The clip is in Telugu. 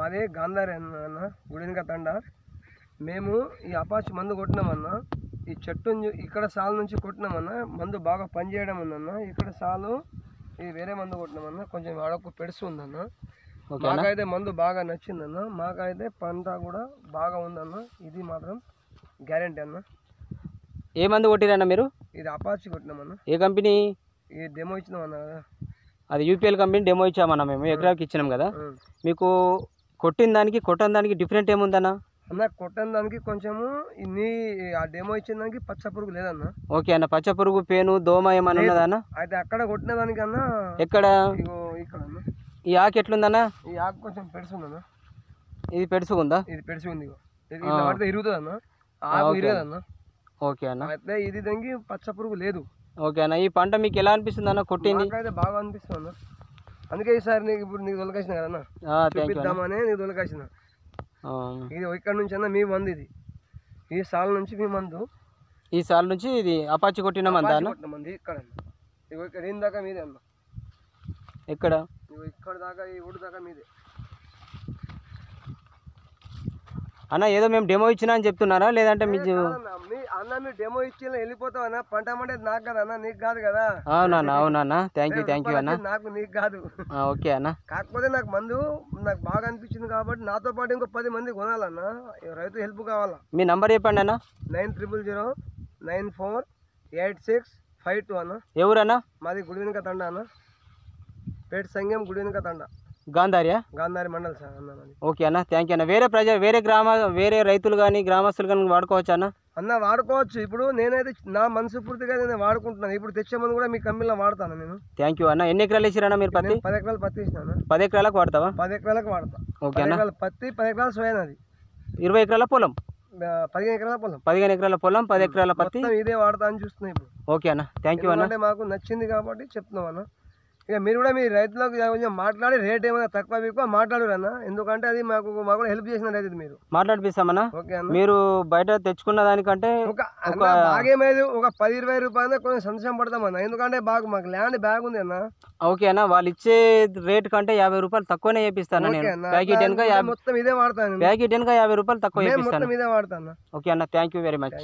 మాదే గాంధారి అన్న గుడినక తండ. మేము ఈ అపాచి మందు కొట్టినామన్న. ఈ చెట్టు ఇక్కడ సాల్ నుంచి కొట్టినామన్న. మందు బాగా పనిచేయడం ఉందన్న ఇక్కడ సాలు ఇది వేరే మందు కొట్టినామన్న. కొంచెం ఆడకు పెడుసు ఉందన్న మాకైతే మందు బాగా నచ్చిందన్న. మాకైతే పంట కూడా బాగా ఉందన్న. ఇది మాత్రం గ్యారంటీ అన్న. ఏ మందు కొట్టిరన్న మీరు? ఇది అపాచి కొట్టినామన్న. ఏ కంపెనీ? ఇది డెమో ఇచ్చినామన్న కదా. అది యూపీఎల్ కంపెనీ డెమో ఇచ్చామన్న మేము. ఎకరాకి ఇచ్చినాం కదా. మీకు కొట్టిన దానికి కొట్టని దానికి డిఫరెంట్ ఏముందన్న? అన్న కొట్టని దానికి కొంచెము నీ ఆ డెమో ఇచ్చిన దానికి పచ్చ పురుగు లేదన్న. ఓకే అన్న పచ్చ పురుగు పేను దోమ ఏమన్నా ఉన్నదా అన్న? అయితే అక్కడ కొట్టిన దానికన్నా ఎక్కడ? ఇక్కడ ఈ ఆకు ఎట్లుందన్న? ఈ ఆకు కొంచెం పెడుస్తుందన్న ఇది పెడుసుకుందా ఇది పెడిసి ఉంది ఇగో. ఇది ఇరుగుతుంది అన్న ఆకు ఇరగదన్న. ఓకే అన్న. అయితే ఇది దానికి పచ్చ పురుగు లేదు. ఓకే అన్న ఈ పంట మీకు ఎలా అనిపిస్తుంది అన్న కొట్టింది బాగా అనిపిస్తుంది అన్న అందుకే ఈసారి నీకు ఇప్పుడు నీకు తొలకేసిన కదన్న చూపిద్దామనే నీకు తొలకేసిన. ఇది ఇక్కడ నుంచి అన్న మీ మంది ఇది. ఈ సాల్ నుంచి మీ మందు. ఈ సాల్ నుంచి ఇది అపాచి కొట్టిన మందా మంది ఇక్కడ ఇక్కడ ఏం దాకా మీదే అన్న. ఎక్కడ? ఇక్కడ దాకా ఈ ఊడు దాకా మీదే. అన్న ఏదో మేము డెమో ఇచ్చినా అని చెప్తున్నారా? లేదంటే మీ అన్న మీ డెమో ఇచ్చి వెళ్ళిపోతావు అన్న. పంట అంటే నాకు కదా అన్న నీకు కాదు కదా. అవునన్న అవునన్న. థ్యాంక్ యూ థ్యాంక్ యూ అన్న. నాకు నీకు కాదు. ఓకే అన్న. కాకపోతే నాకు మందు నాకు బాగా అనిపించింది కాబట్టి నాతో పాటు ఇంకో పది మంది కొనాలన్న. రైతు హెల్ప్ కావాలా? మీ నంబర్ చెప్పండి అన్న. Nine triple zero nine four eight six five two అన్న. ఎవరన్నా? మాది గుడివెనుక తండ అన్న. పేట సంఘం గుడివెనుక తండ. గాంధారియా? గాంధారి మండల్ సార్ అన్న ఓకే అన్న థ్యాంక్ యూ అన్న. వేరే ప్రజ వేరే గ్రామ వేరే రైతులు కానీ గ్రామస్తులు కానీ వాడుకోవచ్చా అన్న? అన్న వాడుకోవచ్చు. ఇప్పుడు నేనైతే నా మనసు పూర్తిగా నేను వాడుకుంటున్నాను. ఇప్పుడు తెచ్చే మందు కూడా మీ కంపెనీలో వాడతాను నేను. థ్యాంక్ యూ అన్న. ఎన్ని ఎకరాలు వేసిరన్న మీరు పత్తి? పది ఎకరాలు పత్తి ఇచ్చినాను పది ఎకరాలకు వాడతావా? పది ఎకరాలకు వాడతా. ఓకే అన్న. పత్తి పది ఎకరాలు సోయా అది ఇరవై ఎకరాల పొలం? పదిహేను ఎకరాల పొలం. పదిహేను ఎకరాల పొలం పది ఎకరాల పత్తి? ఇదే వాడతా అని చూస్తున్నా ఇప్పుడు. ఓకే అన్న. థ్యాంక్ యూ అన్న. మాకు నచ్చింది కాబట్టి చెప్తున్నాం అన్న. ఇక మీరు కూడా మీ రైతులకు కొంచెం మాట్లాడి రేట్ ఏమైనా తక్కువ ఎక్కువ మాట్లాడరు అన్న. ఎందుకంటే అది మాకు మాకు కూడా హెల్ప్ చేసిన రైతు మీరు. మాట్లాడిపిస్తామన్నా? మీరు బయట తెచ్చుకున్న దానికంటే ఒక బాగేమేది ఒక పది ఇరవై రూపాయలు కొంచెం సంతోషం పడతాం అన్న. ఎందుకంటే బాగా మాకు ల్యాండ్ బ్యాగ్ ఉంది అన్న. ఓకే అన్న వాళ్ళు ఇచ్చే రేట్ కంటే యాభై రూపాయలు తక్కువనే చేపిస్తాను ప్యాకెట్ వెనుక మొత్తం ఇదే వాడతాను ప్యాకెట్ వెనుక యాభై రూపాయలు తక్కువ మొత్తం ఇదే వాడతాను ఓకే అన్న థ్యాంక్ యూ వెరీ మచ్